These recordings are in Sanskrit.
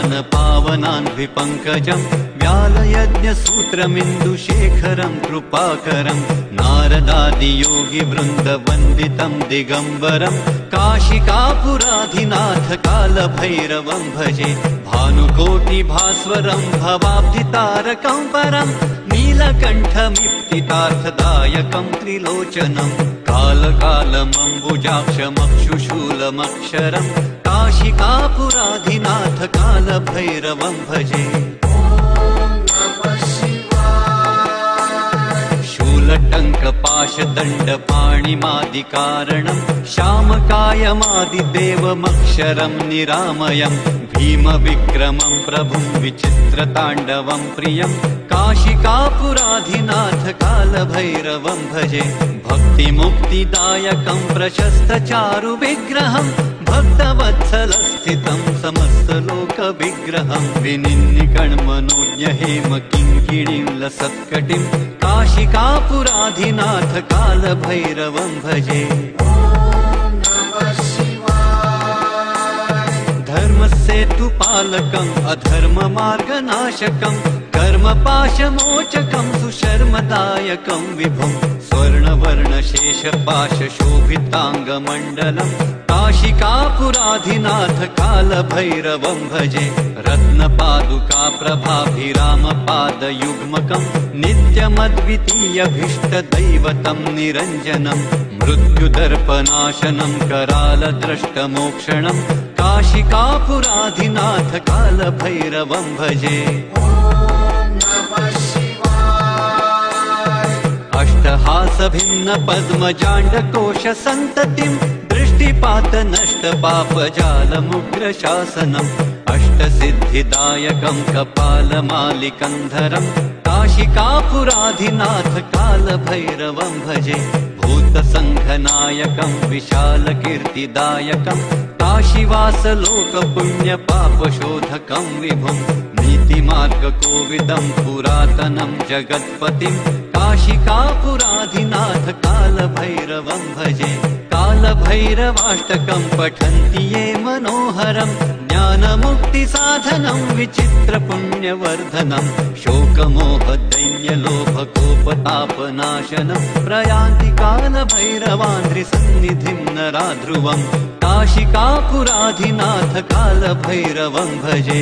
देवराजसेव्यमान पावनान्विपङ्कजम् व्यालयज्ञसूत्रमिन्दुशेखरम् कृपाकरम् नारदादियोगिवृन्दवन्दितम् दिगम्बरम् काशिकापुराधिनाथ कालभैरवम् भजे भानुकोटिभास्वरम् भवाब्धितारकम् परम् नीलकण्ठमिप्तितार्थदायकम् त्रिलोचनम् कालकालमम्बुजाक्षमक्षुशूलमक्षरम् काशिकापुराधिनाथ कालभैरवम् भजे शूलटङ्कपाशदण्डपाणिमादिकारणम् श्यामकायमादिदेवमक्षरम् निरामयम् भीमविक्रमम् प्रभुम् विचित्रताण्डवम् प्रियम् काशिकापुराधिनाथ कालभैरवम् भजे भक्तिमुक्तिदायकम् प्रशस्तचारुविग्रहम् भक्तवत्सलस्थितम् समस्तलोकविग्रहम् विनिन्निकण्मनोज्ञ हेम किङ्किणीम् लसत्कटिम् काशिकापुराधिनाथ कालभैरवम् भजे। धर्मसेतुपालकम् अधर्ममार्गनाशकम् कर्मपाशमोचकम् सुशर्मदायकम् विभुम् स्वर्णवर्णशेषपाशशोभिताङ्गमण्डलम् काशिकापुराधिनाथ कालभैरवम् भजे रत्नपादुका प्रभाभिरामपादयुग्मकम् नित्यमद्वितीयभीष्टदैवतम् निरञ्जनम् मृत्युदर्पनाशनम् करालद्रष्टमोक्षणम् काशिकापुराधिनाथ कालभैरवम् भजे पद्मजाण्डकोश सन्ततिम् दृष्टिपात नष्ट पापजालमुग्रशासनम् अष्टसिद्धिदायकम् कपालमालिकन्धरम् काशिकापुराधिनाथ कालभैरवम् भजे भूतसङ्घनायकम् विशालकीर्तिदायकम् काशिवासलोकपुण्यपापशोधकम् विभुम् नीतिमार्गकोविदम् पुरातनम् जगत्पतिम् काशिकापुराधिनाथ कालभैरवम् भजे कालभैरवाष्टकम् पठन्ति ये मनोहरम् ज्ञानमुक्तिसाधनम् विचित्रपुण्यवर्धनम् शोकमोहदैन्यलोभकोपतापनाशनम् प्रयान्ति कालभैरवान्द्रिसन्निधिम् नराध्रुवम् काशिकापुराधिनाथ कालभैरवम् भजे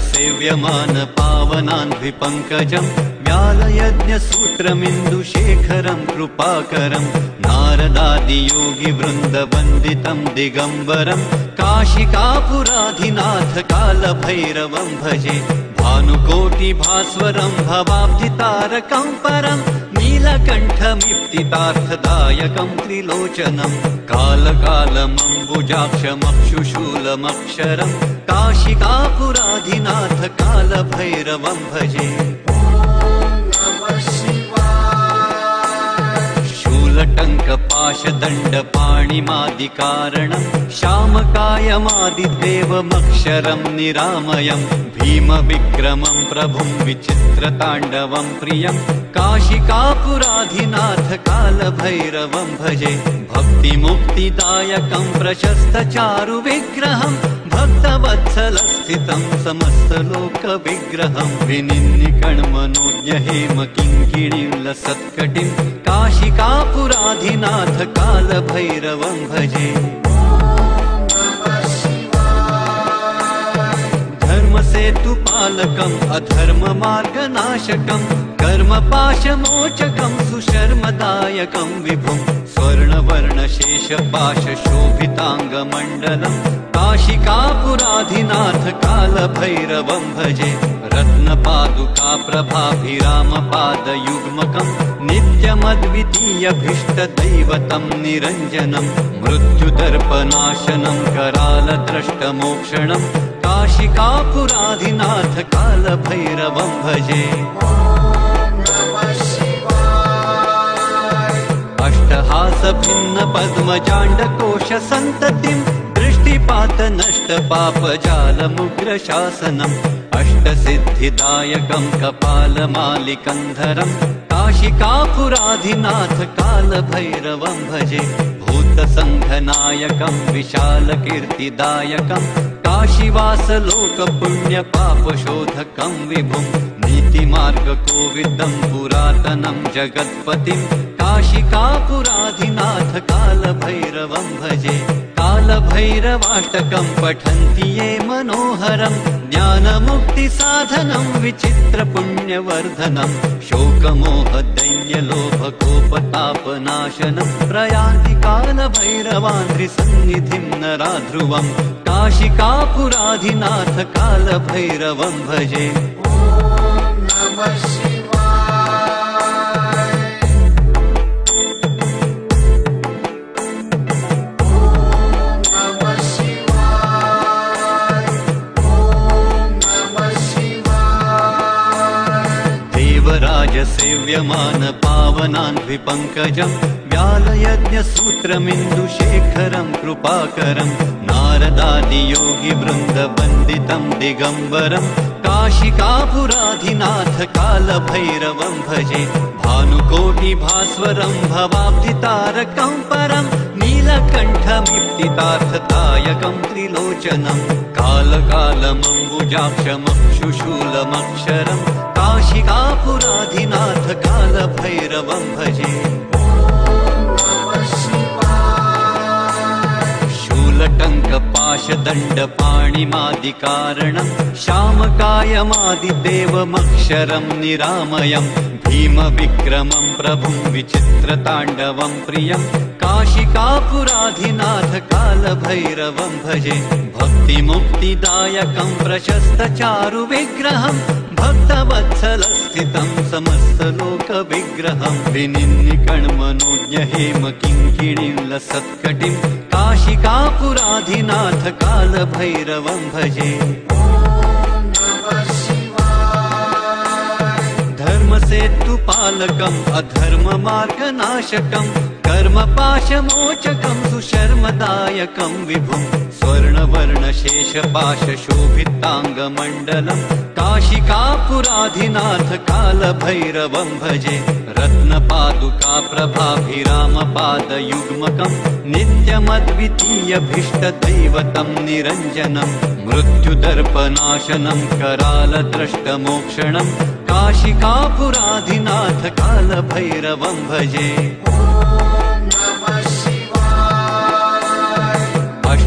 देवराजसेव्यमान पावनान्विपङ्कजम् व्यालयज्ञसूत्रमिन्दुशेखरम् कृपाकरम् नारदादियोगिवृन्दवन्दितम् दिगम्बरम् काशिकापुराधिनाथ कालभैरवम् भजे भानुकोटिभास्वरम् भवाब्धितारकम् परम् नीलकण्ठमिप्तितार्थदायकम् त्रिलोचनम् कालकालमम्बुजाक्षमक्षुशूलमक्षरम् काशिकापुराधिनाथ कालभैरवम् भजे। शूलटङ्कपाशदण्डपाणिमादिकारणम् श्यामकायमादिदेवमक्षरम् निरामयम् भीमविक्रमम् प्रभुम् विचित्रताण्डवम् प्रियम् काशिकापुराधिनाथ कालभैरवम् भजे भक्तिमुक्तिदायकम् प्रशस्तचारुविग्रहम् भक्तवत्सलस्थितम् समस्तलोकविग्रहम् विनिन्निकण्मनोज्ञ हेम किङ्किणीम् लसत्कटिम् काशिकापुराधिनाथ कालभैरवम् भजे। धर्मसेतुपालकम् अधर्ममार्गनाशकम् कर्मपाशमोचकम् सुशर्मदायकम् विभुम् स्वर्णवर्णशेषपाशशोभिताङ्गमण्डलम् काशिकापुराधिनाथ कालभैरवम् भजे रत्नपादुका प्रभाभिरामपादयुग्मकम् नित्यमद्वितीयभीष्टदैवतम् निरञ्जनम् मृत्युदर्पनाशनम् करालद्रष्टमोक्षणम् काशिकापुराधिनाथ कालभैरवम् भजे अष्टहास भिन्न पद्मजाण्डकोश सन्ततिम् दृष्टिपात नष्ट पाप जालमुग्र शासनम् अष्टसिद्धिदायकम् कपालमालिकन्धरम् काशिकापुराधिनाथ कालभैरवम् भजे भूतसङ्घनायकम् विशालकीर्तिदायकम् काशीवास लोकपुण्यपापशोधकम् विभुम् नीतिमार्गकोविदम् पुरातनम् जगत्पतिम् काशिकापुराधिनाथ कालभैरवम् भजे कालभैरवाष्टकम् पठन्ति ये मनोहरम् ज्ञानमुक्तिसाधनम् विचित्रपुण्यवर्धनम् शोकमोह दैन्यलोभकोपतापनाशनम् प्रयान्ति कालभैरवान्द्रिसन्निधिम् नराध्रुवम् काशिकापुराधिनाथ कालभैरवम् भजे देवराजसेव्यमान पावनान्विपङ्कजम् व्यालयज्ञसूत्रमिन्दुशेखरम् कृपाकरम् नारदादियोगिवृन्दवन्दितम् दिगम्बरम् काशिकापुराधिनाथ कालभैरवम् भजे भानुकोटिभास्वरम् भवाब्धितारकम् परम् नीलकण्ठमिप्तितार्थदायकम् त्रिलोचनम् कालकालमम्बुजाक्षमक्षुशूलमक्षरम् काशिकापुराधिनाथ कालभैरवम् भजे शूलटङ्कपाशदण्डपाणिमादिकारणम् श्यामकायमादिदेवमक्षरम् निरामयम् भीमविक्रमम् प्रभुम् विचित्रताण्डवम् प्रियम् काशिकापुराधिनाथ कालभैरवम् भजे भक्तिमुक्तिदायकम् प्रशस्तचारुविग्रहम् भक्तवत्सलस्थितम् समस्तलोकविग्रहम् विनिन्निकण्मनोज्ञ हेम किङ्किणीम् लसत्कटिम् काशिकापुराधिनाथ कालभैरवम् भजे। धर्मसेतुपालकम् अधर्ममार्गनाशकम् कर्मपाशमोचकम् सुशर्मदायकम् विभुम् स्वर्णवर्णशेषपाशशोभिताङ्गमण्डलम् काशिकापुराधिनाथ कालभैरवम् भजे रत्नपादुका प्रभाभिरामपादयुग्मकम् नित्यमद्वितीयभीष्टदैवतम् निरञ्जनम् मृत्युदर्पनाशनम् करालद्रष्टमोक्षणम् काशिकापुराधिनाथ कालभैरवम् भजे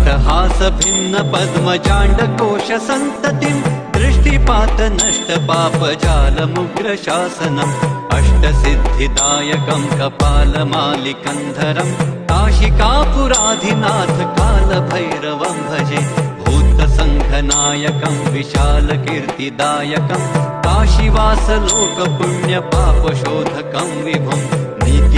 अष्टहास भिन्न पद्मजाण्डकोश सन्ततिम् दृष्टिपात नष्ट पाप जालमुग्र शासनम् अष्टसिद्धिदायकम् कपालमालिकन्धरम् काशिकापुराधिनाथ कालभैरवम् भजे भूतसङ्घनायकम् विशालकीर्तिदायकम् काशिवास लोकपुण्यपापशोधकम् विभुम्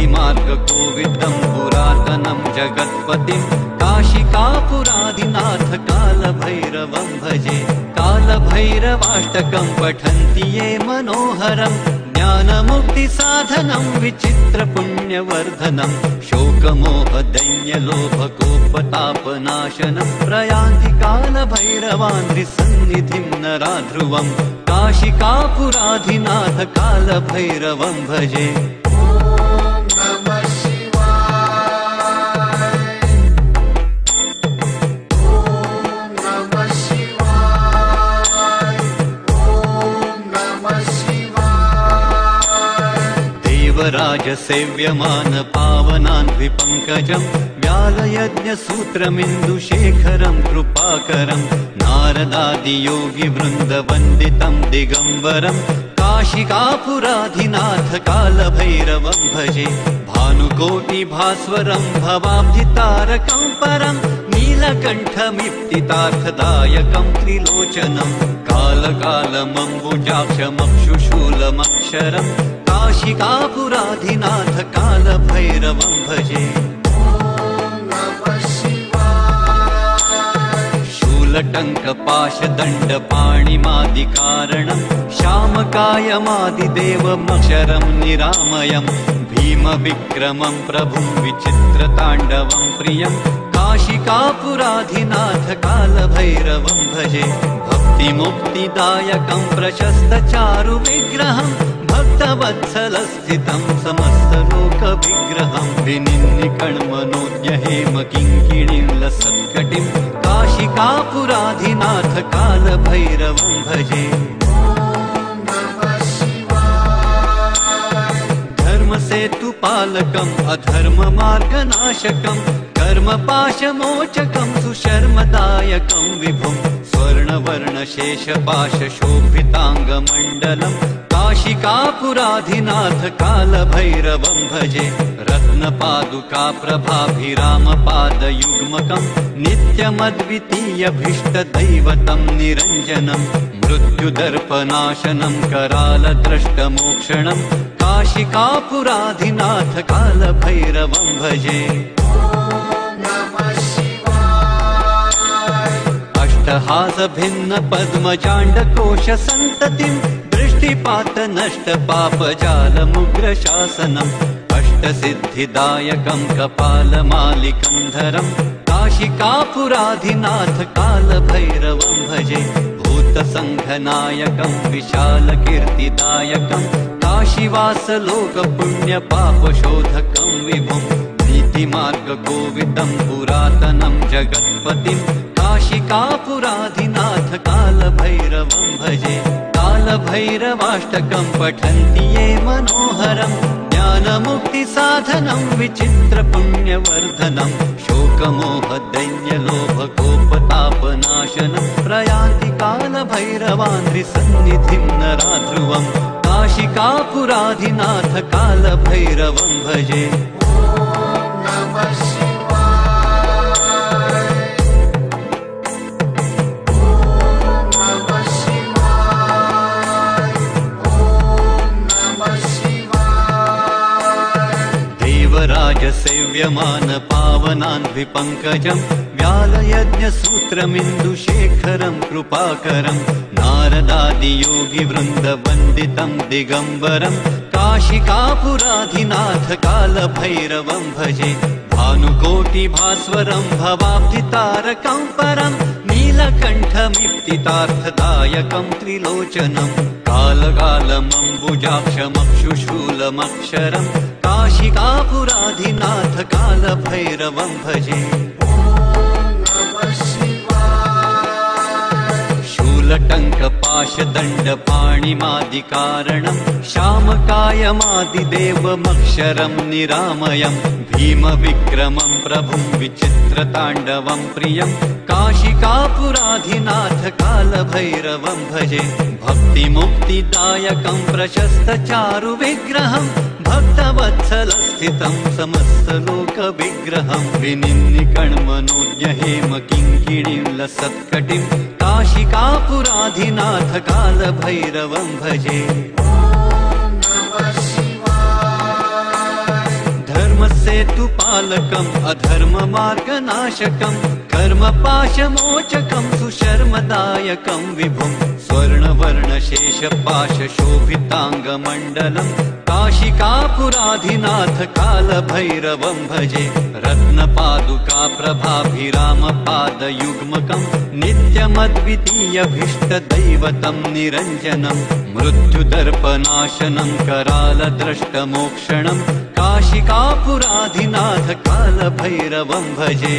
नीतिमार्गकोविदम् पुरातनम् जगत्पतिम् काशिकापुराधिनाथ कालभैरवम् भजे कालभैरवाष्टकम् पठन्ति ये मनोहरम् ज्ञानमुक्तिसाधनम् विचित्रपुण्यवर्धनम् शोकमोह दैन्यलोभकोपतापनाशनम् प्रयान्ति कालभैरवान्द्रिसन्निधिम् नराध्रुवम् काशिकापुराधिनाथ कालभैरवम् भजे देवराजसेव्यमान पावनान्विपङ्कजम् व्यालयज्ञसूत्रमिन्दुशेखरम् कृपाकरम् नारदादियोगिवृन्दवन्दितम् दिगम्बरम् काशिकापुराधिनाथ कालभैरवम् भजे भानुकोटिभास्वरम् भवाब्धितारकम् परम् नीलकण्ठमिप्तितार्थदायकम् त्रिलोचनम् कालकालमम्बुजाक्षमक्षुशूलमक्षरम् काशिकापुराधिनाथ कालभैरवम् भजे शूलटङ्कपाशदण्डपाणिमादिकारणम् श्यामकायमादिदेवमक्षरम् निरामयम् भीमविक्रमं प्रभुं विचित्रताण्डवं प्रियं काशिकापुराधिनाथ कालभैरवं भजे भक्तिमुक्तिदायकं प्रशस्तचारुविग्रहम् भक्तवत्सलस्थितं समस्तलोकविग्रहं विनिन्निकण्मनोज्ञ हेम किङ्किणीं लसत्कटिं काशिकापुराधिनाथ कालभैरवं भजे। धर्मसेतुपालकम् अधर्ममार्गनाशकम् कर्मपाशमोचकं सुशर्मदायकं विभुं स्वर्णवर्णशेषपाशशोभिताङ्गमण्डलम् काशिकापुराधिनाथ कालभैरवं भजे रत्नपादुका प्रभाभिरामपादयुग्मकम् नित्यमद्वितीयभीष्टदैवतं निरञ्जनम् मृत्युदर्पनाशनं करालद्रष्टमोक्षणम् काशिकापुराधिनाथ कालभैरवं भजे। अष्टहासभिन्न पद्मचाण्डकोश सन्ततिम् दृष्टिपात नष्ट पापजालमुग्रशासनम् अष्टसिद्धिदायकं कपालमालिकं धरम्। काशिकापुराधिनाथ कालभैरवं भजे। भूतसङ्घनायकं विशालकीर्तिदायकम् काशिवासलोकपुण्यपापशोधकं विभुम्। नीतिमार्गगोविदं पुरातनं जगत्पतिं काशिकापुराधिनाथ कालभैरवं भजे कालभैरवाष्टकं पठन्ति ये मनोहरम् ज्ञानमुक्तिसाधनं विचित्रपुण्यवर्धनं शोकमोहदैन्यलोभकोपतापनाशनं प्रयान्ति कालभैरवान्ध्रिसन्निधिं नराध्रुवम् काशिकापुराधिनाथ कालभैरवं भजे देवराजसेव्यमान पावनान्ध्रिपङ्कजम् व्यालयज्ञसूत्रमिन्दुशेखरं कृपाकरम् नारदादियोगिवृन्दवन्दितं दिगम्बरम् काशिकापुराधिनाथ कालभैरवं भजे भानुकोटिभास्वरं भवाब्धितारकं परम् नीलकण्ठमिप्तितार्थदायकं त्रिलोचनम् कालकालमम्बुजाक्षमक्षुशूलमक्षरम् काशिकापुराधिनाथ कालभैरवं भजे। शूलटङ्कपाशदण्डपाणिमादिकारणम् श्यामकायमादिदेवमक्षरं निरामयम् भीमविक्रमं प्रभुं विचित्रताण्डवं प्रियं काशिकापुराधिनाथ कालभैरवं भजे। भक्तिमुक्तिदायकं प्रशस्तचारुविग्रहम् भक्तवत्सलस्थितं समस्तलोकविग्रहं। विनिन्निकण्मनोज्ञ हेम किङ्किणीं लसत्कटिं काशिकापुराधिनाथ कालभैरवं भजे। धर्मसेतुपालकम् अधर्ममार्गनाशकम् कर्मपाशमोचकं सुशर्मदायकं विभुं स्वर्णवर्णशेषपाशशोभिताङ्गमण्डलम् काशिकापुराधिनाथ कालभैरवं भजे रत्नपादुका प्रभाभिरामपादयुग्मकम् नित्यमद्वितीयभीष्टदैवतं निरञ्जनम् मृत्युदर्पनाशनं करालद्रष्टमोक्षणम् काशिकापुराधिनाथ कालभैरवं भजे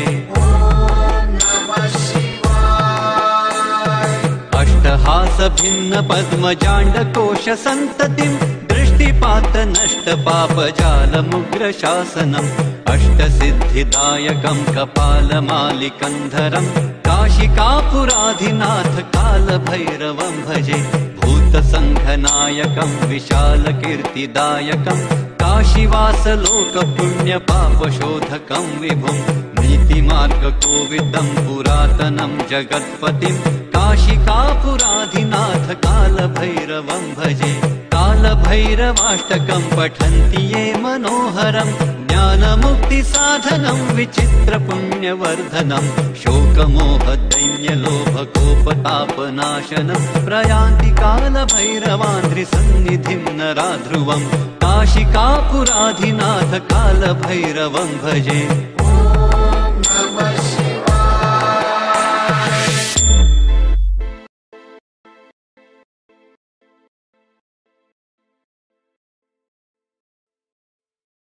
अष्टहासभिन्न पद्मजाण्डकोश सन्ततिम् दृष्टिपात नष्ट पापजालमुग्रशासनम् अष्टसिद्धिदायकं कपालमालिकन्धरम् काशिकापुराधिनाथ कालभैरवं भजे भूतसङ्घनायकं विशालकीर्तिदायकम् काशिवासलोकपुण्यपापशोधकं विभुं नीतिमार्गकोविदं पुरातनं जगत्पतिं काशिकापुराधिनाथ कालभैरवं भजे कालभैरवाष्टकं पठन्ति ये मनोहरम् ज्ञानमुक्तिसाधनं विचित्रपुण्यवर्धनं शोकमोहदैन्यलोभकोपतापनाशनं प्रयान्ति कालभैरवान्ध्रिसन्निधिं नराध्रुवम् काशिकापुराधिनाथ कालभैरवं भजे